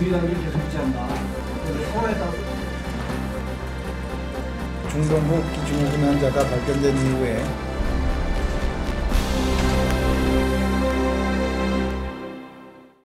들이닥이 계속 유지한다. 서울에다중동호흡 기증 후환자가 발견된 이후에